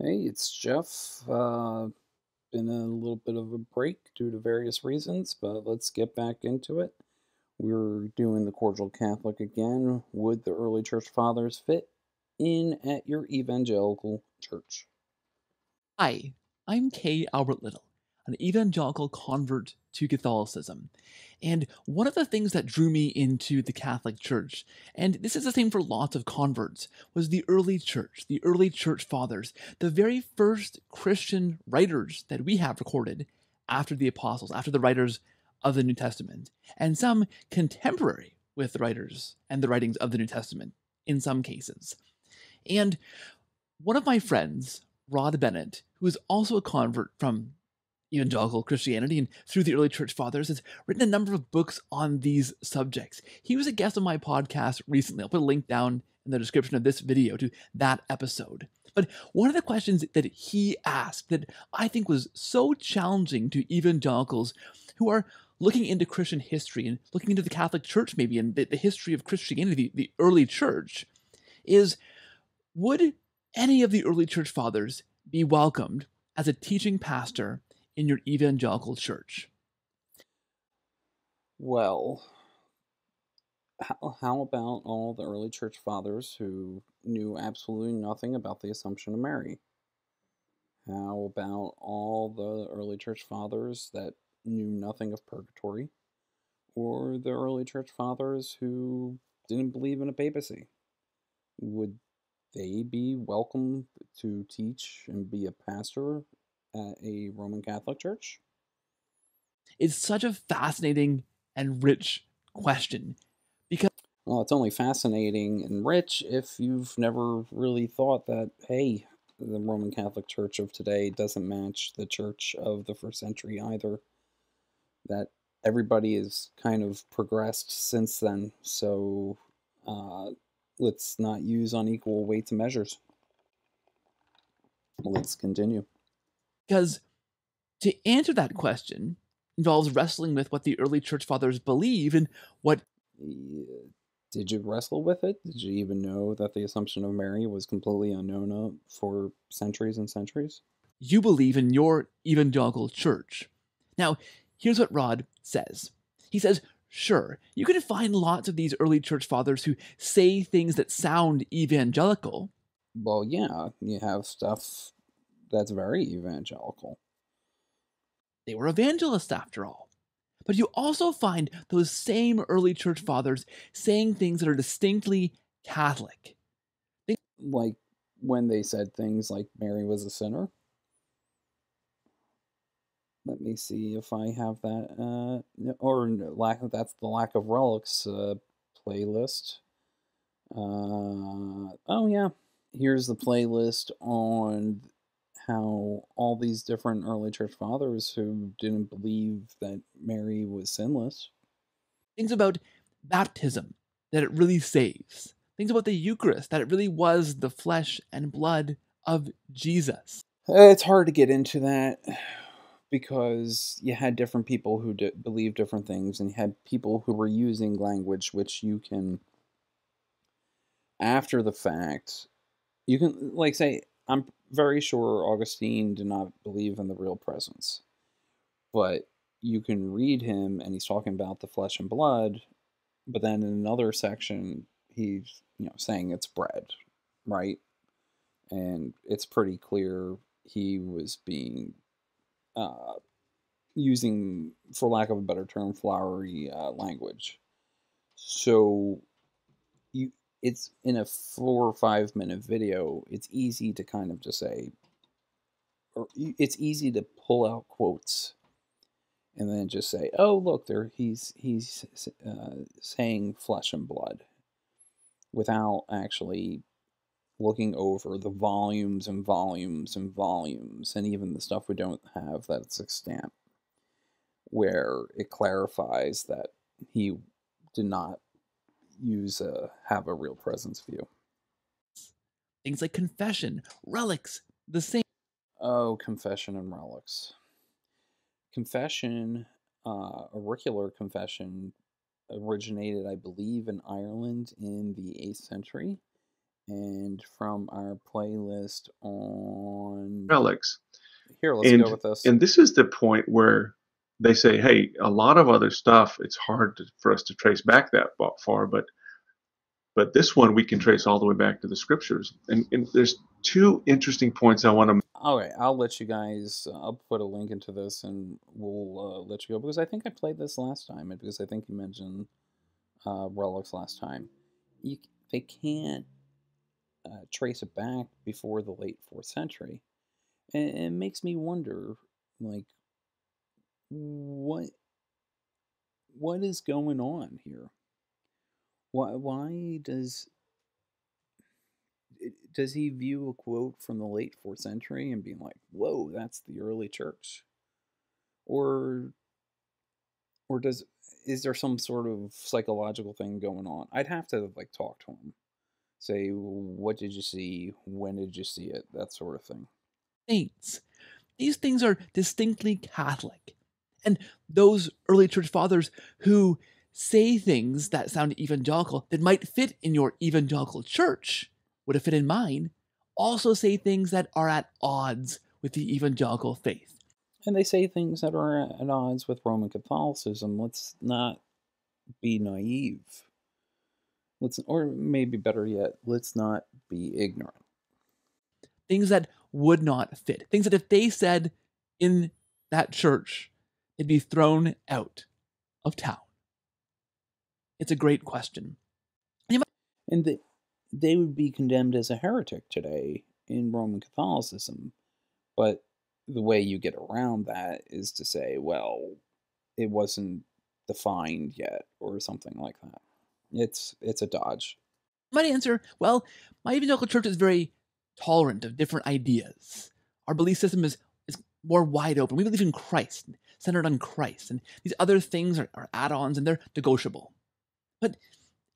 Hey, it's Jeff. Uh, been a little bit of a break due to various reasons, but let's get back into it. We're doing the cordial Catholic again. Would the early church fathers fit in at your evangelical church? Hi, I'm K. Albert Little, an evangelical convert to Catholicism. And one of the things that drew me into the Catholic Church, and this is the same for lots of converts, was the early church, the early church fathers, the very first Christian writers that we have recorded after the apostles, after the writers of the New Testament, and some contemporary with the writers and the writings of the New Testament in some cases. And one of my friends, Rod Bennett, who is also a convert from evangelical Christianity and through the early church fathers, has written a number of books on these subjects. He was a guest on my podcast recently. I'll put a link down in the description of this video to that episode. But one of the questions that he asked that I think was so challenging to evangelicals who are looking into Christian history and looking into the Catholic Church, maybe, and the, the history of Christianity, the, the early church, is would any of the early church fathers be welcomed as a teaching pastor in your evangelical church? Well, how, about all the early church fathers who knew absolutely nothing about the Assumption of Mary? How about all the early church fathers that knew nothing of purgatory? Or the early church fathers who didn't believe in a papacy? Would they be welcome to teach and be a pastor at a Roman Catholic church? It's such a fascinating and rich question because well, it's only fascinating and rich if you've never really thought that, hey, the Roman Catholic Church of today doesn't match the church of the first century either. That everybody has kind of progressed since then, so uh, let's not use unequal weights and measures. Let's continue. Because to answer that question involves wrestling with what the early church fathers believe and what. Did you wrestle with it? Did you even know that the Assumption of Mary was completely unknown uh, for centuries and centuries? You believe in your evangelical church. Now, here's what Rod says. He says, Sure, you can find lots of these early church fathers who say things that sound evangelical. Well, yeah, you have stuff that's very evangelical. They were evangelists after all. But you also find those same early church fathers saying things that are distinctly Catholic. They, like when they said things like Mary was a sinner. Let me see if I have that. Uh, or lack of, that's the lack of relics uh, playlist. Uh, oh yeah, here's the playlist on how all these different early church fathers who didn't believe that Mary was sinless. Things about baptism, that it really saves. Things about the Eucharist, that it really was the flesh and blood of Jesus. It's hard to get into that because you had different people who d- believed different things, and you had people who were using language which you can, after the fact, you can, like, say, I'm very sure Augustine did not believe in the real presence. But you can read him and he's talking about the flesh and blood, but then in another section he's, you know, saying it's bread, right? And it's pretty clear he was being uh, using, for lack of a better term, flowery uh, language. So it's in a four or five minute video, it's easy to kind of just say, or it's easy to pull out quotes and then just say, "Oh, look, there he's he's uh, saying flesh and blood," without actually looking over the volumes and volumes and volumes, and even the stuff we don't have that's extant, where it clarifies that he did not use a have a real presence view. Things like confession, relics, the same. Oh, confession and relics. Confession, uh, auricular confession, originated, I believe, in Ireland in the 8th century. And from our playlist on relics. Here, let's and, go with this. And this is the point where they say, hey, a lot of other stuff, it's hard to, for us to trace back that far, but but this one we can trace all the way back to the scriptures. And, and there's two interesting points I want to. All right, I'll let you guys. Uh, I'll put a link into this, and we'll uh, let you go because I think I played this last time, and because I think you mentioned uh, relics last time. You, they can't uh, trace it back before the late fourth century, and it makes me wonder, like, what what is going on here? Why why does does he view a quote from the late fourth century and being like, "Whoa, that's the early church," or or does is there some sort of psychological thing going on? I'd have to like talk to him, say, "What did you see? When did you see it?" That sort of thing. Saints. These things are distinctly Catholic, and those early church fathers who say things that sound evangelical that might fit in your evangelical church would have fit in mine also say things that are at odds with the evangelical faith. And they say things that are at odds with Roman Catholicism. Let's not be naive. Let's, or maybe better yet, let's not be ignorant. Things that would not fit. Things that if they said in that church, they'd be thrown out of town. It's a great question. And the, they would be condemned as a heretic today in Roman Catholicism. But the way you get around that is to say, well, it wasn't defined yet or something like that. It's it's a dodge. My answer, well, my evangelical church is very tolerant of different ideas. Our belief system is is more wide open. We believe in Christ, centered on Christ, and these other things are, are add-ons and they're negotiable. But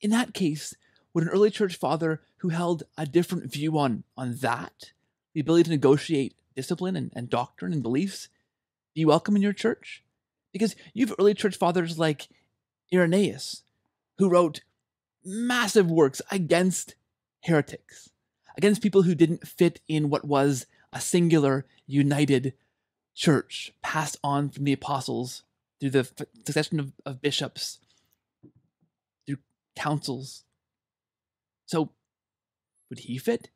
in that case, would an early church father who held a different view on, on that, the ability to negotiate discipline and, and doctrine and beliefs, be welcome in your church? Because you have early church fathers like Irenaeus, who wrote massive works against heretics, against people who didn't fit in what was a singular, united church passed on from the apostles through the succession of, of bishops, through councils, so, would he fit?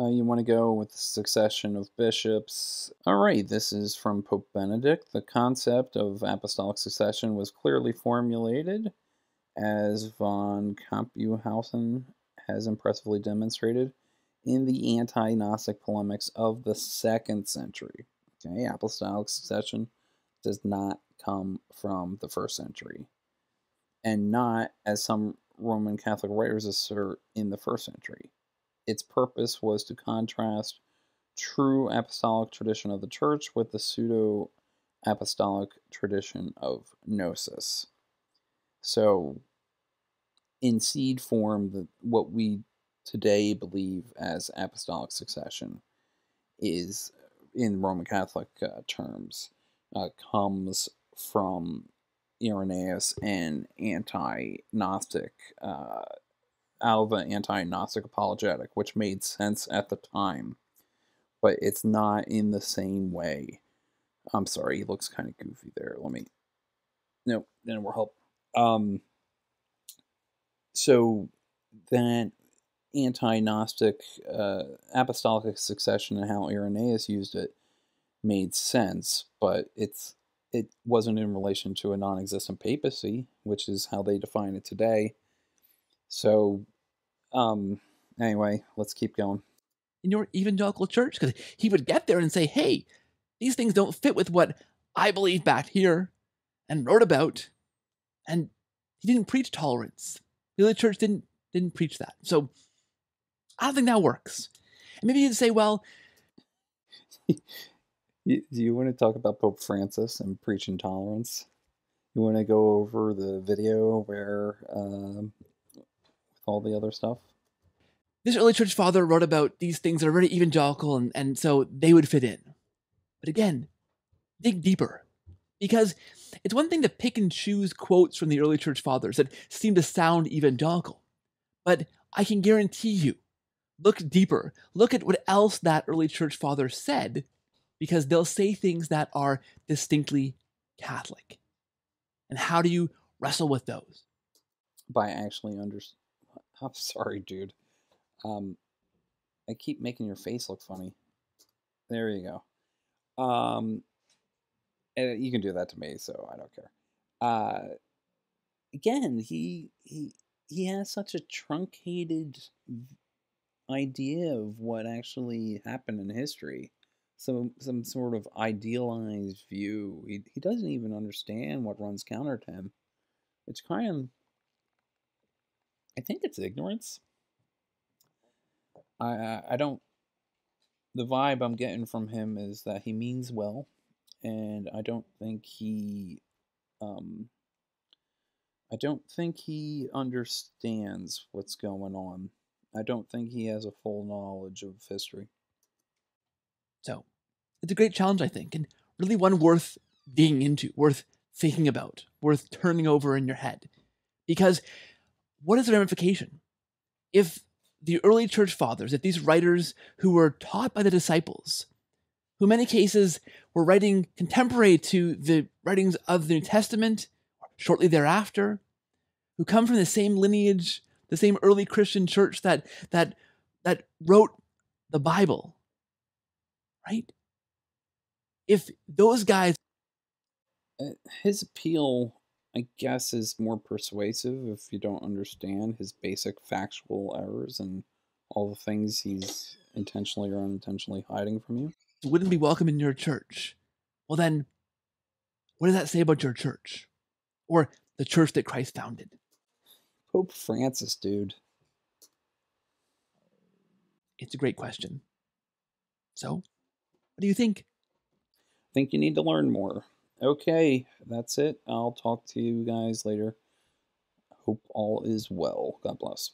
Uh, you want to go with the succession of bishops. All right, this is from Pope Benedict. The concept of apostolic succession was clearly formulated, as von Campenhausen has impressively demonstrated, in the anti Gnostic polemics of the second century. Okay, apostolic succession does not come from the first century, and not, as some Roman Catholic writers assert in the first century. Its purpose was to contrast true apostolic tradition of the church with the pseudo apostolic tradition of gnosis. So, in seed form, the, what we today believe as apostolic succession is, in Roman Catholic uh, terms, uh, comes from Irenaeus and anti-Gnostic, uh, Alva anti-Gnostic apologetic, which made sense at the time, but it's not in the same way. I'm sorry, he looks kind of goofy there. Let me. No, then we'll help. Um. So that anti-Gnostic uh, apostolic succession and how Irenaeus used it made sense, but it's it wasn't in relation to a non existent papacy, which is how they define it today. So, um, anyway, let's keep going. In your evangelical church? Because he would get there and say, hey, these things don't fit with what I believe back here and wrote about. And he didn't preach tolerance. The early church didn't didn't preach that. So I don't think that works. And maybe you'd say, well, do you want to talk about Pope Francis and preaching tolerance? You want to go over the video where um, with all the other stuff? This early church father wrote about these things that are very evangelical, and, and so they would fit in. But again, dig deeper. Because it's one thing to pick and choose quotes from the early church fathers that seem to sound evangelical. But I can guarantee you, look deeper. Look at what else that early church father said, because they'll say things that are distinctly Catholic. And how do you wrestle with those? By actually under. I'm sorry, dude. Um, I keep making your face look funny. There you go. Um, and you can do that to me, so I don't care. Uh, again, he he he has such a truncated idea of what actually happened in history. Some some sort of idealized view. He he doesn't even understand what runs counter to him. It's kind of I think it's ignorance. I I don't the vibe I'm getting from him is that he means well and I don't think he um I don't think he understands what's going on. I don't think he has a full knowledge of history. So, it's a great challenge, I think, and really one worth digging into, worth thinking about, worth turning over in your head. Because what is the ramification? If the early church fathers, if these writers who were taught by the disciples, who in many cases were writing contemporary to the writings of the New Testament, shortly thereafter, who come from the same lineage, the same early Christian church that that that wrote the Bible, right? If those guys, uh, his appeal I guess, is more persuasive if you don't understand his basic factual errors and all the things he's intentionally or unintentionally hiding from you. Wouldn't be welcome in your church. Well, then, what does that say about your church? Or the church that Christ founded? Pope Francis, dude. It's a great question. So, what do you think? I think you need to learn more. Okay, that's it. I'll talk to you guys later. Hope all is well. God bless.